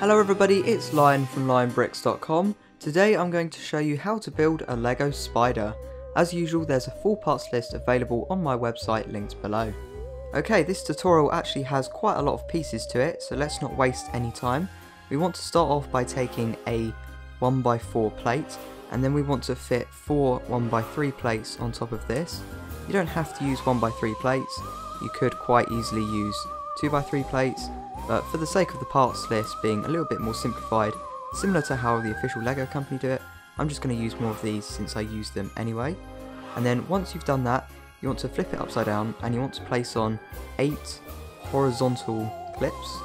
Hello everybody, it's Lion from lionbricks.com. Today I'm going to show you how to build a Lego spider. As usual there's a full parts list available on my website linked below. Okay, this tutorial actually has quite a lot of pieces to it, so let's not waste any time. We want to start off by taking a 1x4 plate, and then we want to fit 4 1x3 plates on top of this. You don't have to use 1x3 plates, you could quite easily use 2x3 plates, but for the sake of the parts list being a little bit more simplified, similar to how the official LEGO company do it, I'm just going to use more of these since I use them anyway. And then once you've done that, you want to flip it upside down and you want to place on 8 horizontal clips.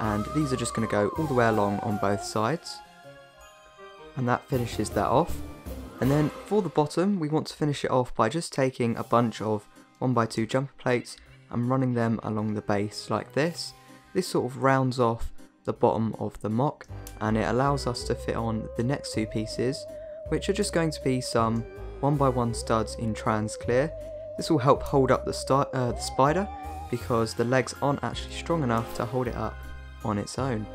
And these are just going to go all the way along on both sides. And that finishes that off. And then for the bottom we want to finish it off by just taking a bunch of 1x2 jumper plates and running them along the base like this this sort of rounds off the bottom of the MOC and it allows us to fit on the next two pieces which are just going to be some 1x1 studs in trans clear. This will help hold up the, uh, the spider because the legs aren't actually strong enough to hold it up on its own.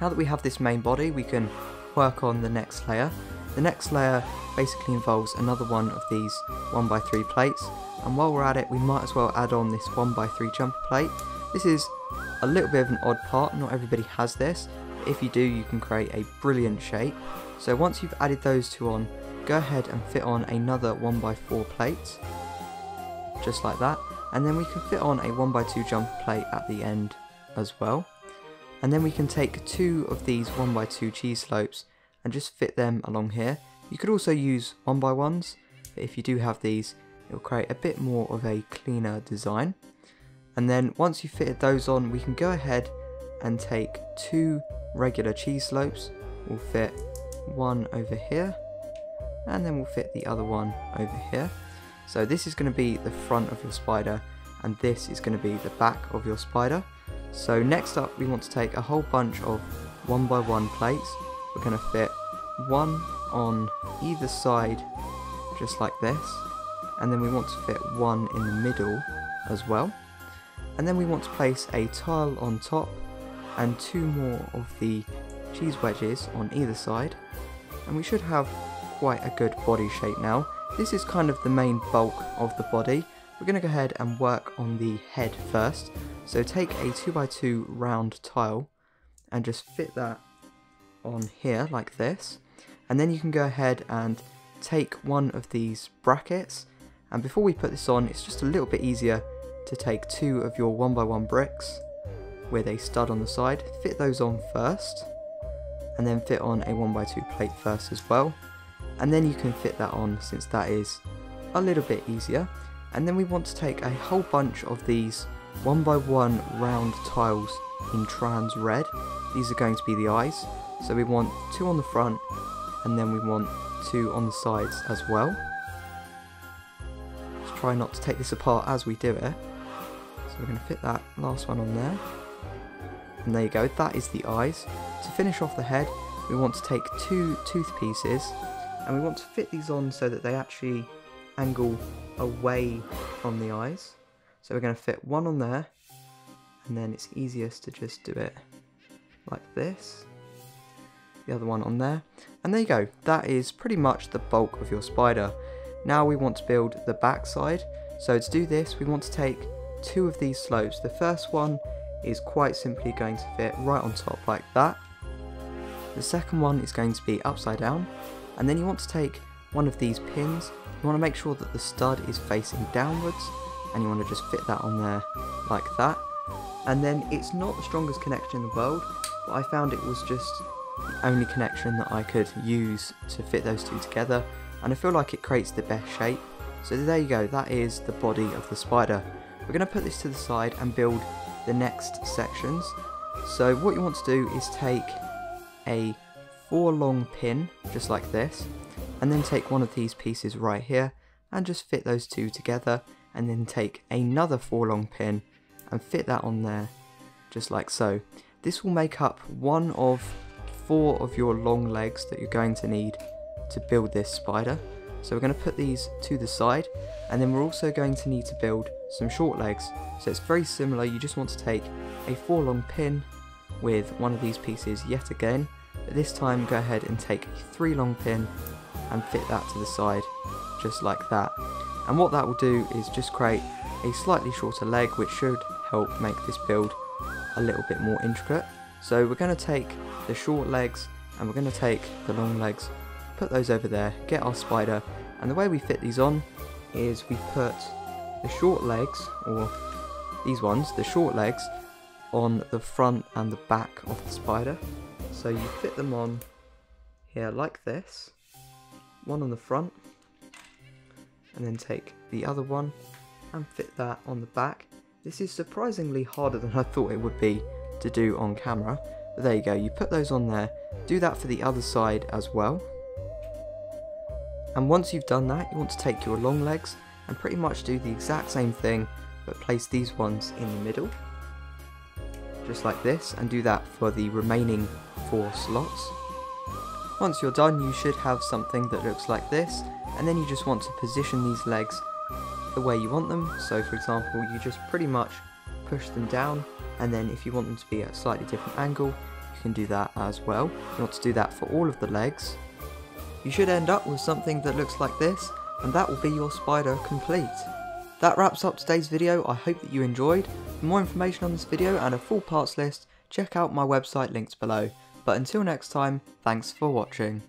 Now that we have this main body we can work on the next layer. The next layer basically involves another one of these 1x3 plates and while we're at it we might as well add on this 1x3 jumper plate. This is a little bit of an odd part, not everybody has this. If you do, you can create a brilliant shape. So once you've added those two on, go ahead and fit on another 1x4 plate, just like that. And then we can fit on a 1x2 jumper plate at the end as well. And then we can take two of these 1x2 cheese slopes and just fit them along here. You could also use 1x1s, but if you do have these, it will create a bit more of a cleaner design. And then once you've fitted those on, we can go ahead and take two regular cheese slopes. We'll fit one over here, and then we'll fit the other one over here. So this is going to be the front of your spider, and this is going to be the back of your spider. So next up, we want to take a whole bunch of one by one plates. We're going to fit one on either side, just like this. And then we want to fit one in the middle as well and then we want to place a tile on top and two more of the cheese wedges on either side and we should have quite a good body shape now. This is kind of the main bulk of the body. We're going to go ahead and work on the head first. So take a 2x2 round tile and just fit that on here like this and then you can go ahead and take one of these brackets and before we put this on it's just a little bit easier to take two of your 1x1 bricks with a stud on the side, fit those on first, and then fit on a 1x2 plate first as well. And then you can fit that on since that is a little bit easier. And then we want to take a whole bunch of these 1x1 round tiles in trans red. These are going to be the eyes. So we want two on the front and then we want two on the sides as well. Let's try not to take this apart as we do it. So we're going to fit that last one on there. And there you go, that is the eyes. To finish off the head, we want to take two tooth pieces and we want to fit these on so that they actually angle away from the eyes. So we're going to fit one on there and then it's easiest to just do it like this. The other one on there. And there you go, that is pretty much the bulk of your spider. Now we want to build the back side. So to do this, we want to take two of these slopes. The first one is quite simply going to fit right on top like that. The second one is going to be upside down and then you want to take one of these pins, you want to make sure that the stud is facing downwards and you want to just fit that on there like that. And then it's not the strongest connection in the world, but I found it was just the only connection that I could use to fit those two together and I feel like it creates the best shape. So there you go, that is the body of the spider. We're going to put this to the side and build the next sections. So what you want to do is take a four long pin, just like this, and then take one of these pieces right here and just fit those two together and then take another four long pin and fit that on there just like so. This will make up one of four of your long legs that you're going to need to build this spider. So we're going to put these to the side and then we're also going to need to build some short legs. So it's very similar, you just want to take a four long pin, with one of these pieces yet again, but this time go ahead and take a 3 long pin and fit that to the side, just like that. And what that will do is just create a slightly shorter leg which should help make this build a little bit more intricate. So we're going to take the short legs and we're going to take the long legs, put those over there, get our spider, and the way we fit these on is we put the short legs, or these ones, the short legs, on the front and the back of the spider. So you fit them on here like this, one on the front, and then take the other one and fit that on the back. This is surprisingly harder than I thought it would be to do on camera. But there you go, you put those on there, do that for the other side as well. And once you've done that, you want to take your long legs and pretty much do the exact same thing, but place these ones in the middle. Just like this, and do that for the remaining four slots. Once you're done, you should have something that looks like this, and then you just want to position these legs the way you want them. So for example, you just pretty much push them down, and then if you want them to be at a slightly different angle, you can do that as well. You want to do that for all of the legs. You should end up with something that looks like this, and that will be your spider complete. That wraps up today's video, I hope that you enjoyed. For more information on this video and a full parts list, check out my website links below. But until next time, thanks for watching.